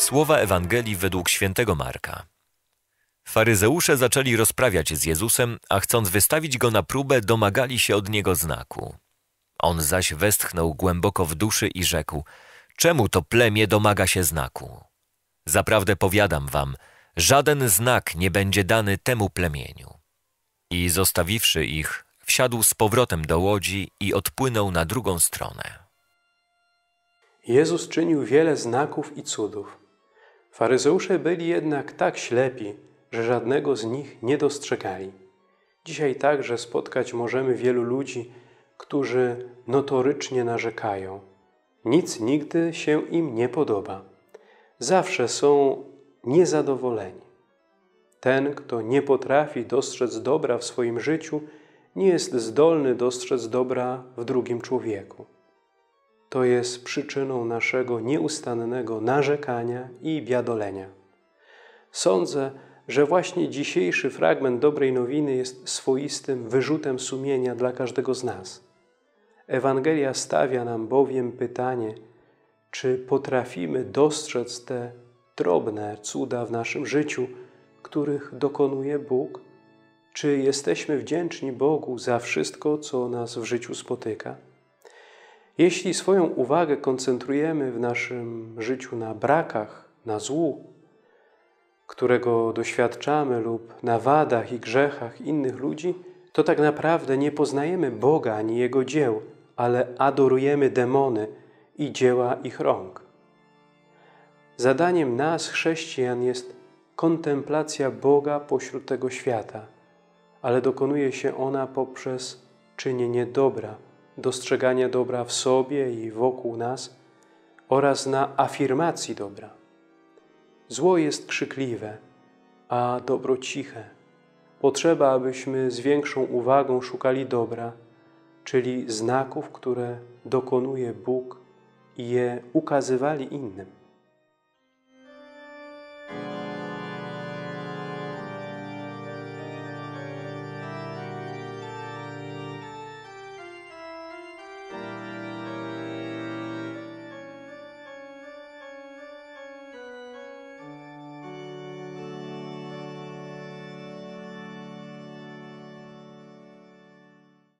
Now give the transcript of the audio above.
Słowa Ewangelii według świętego Marka. Faryzeusze zaczęli rozprawiać z Jezusem, a chcąc wystawić go na próbę, domagali się od niego znaku. On zaś westchnął głęboko w duszy i rzekł: Czemu to plemię domaga się znaku? Zaprawdę powiadam wam, żaden znak nie będzie dany temu plemieniu. I zostawiwszy ich, wsiadł z powrotem do łodzi i odpłynął na drugą stronę. Jezus czynił wiele znaków i cudów. Faryzeusze byli jednak tak ślepi, że żadnego z nich nie dostrzegali. Dzisiaj także spotkać możemy wielu ludzi, którzy notorycznie narzekają. Nic nigdy się im nie podoba. Zawsze są niezadowoleni. Ten, kto nie potrafi dostrzec dobra w swoim życiu, nie jest zdolny dostrzec dobra w drugim człowieku. To jest przyczyną naszego nieustannego narzekania i biadolenia. Sądzę, że właśnie dzisiejszy fragment dobrej nowiny jest swoistym wyrzutem sumienia dla każdego z nas. Ewangelia stawia nam bowiem pytanie, czy potrafimy dostrzec te drobne cuda w naszym życiu, których dokonuje Bóg? Czy jesteśmy wdzięczni Bogu za wszystko, co nas w życiu spotyka? Jeśli swoją uwagę koncentrujemy w naszym życiu na brakach, na złu, którego doświadczamy, lub na wadach i grzechach innych ludzi, to tak naprawdę nie poznajemy Boga ani Jego dzieł, ale adorujemy demony i dzieła ich rąk. Zadaniem nas, chrześcijan, jest kontemplacja Boga pośród tego świata, ale dokonuje się ona poprzez czynienie dobra, dostrzeganie dobra w sobie i wokół nas oraz na afirmacji dobra. Zło jest krzykliwe, a dobro ciche. Potrzeba, abyśmy z większą uwagą szukali dobra, czyli znaków, które dokonuje Bóg i je ukazywali innym.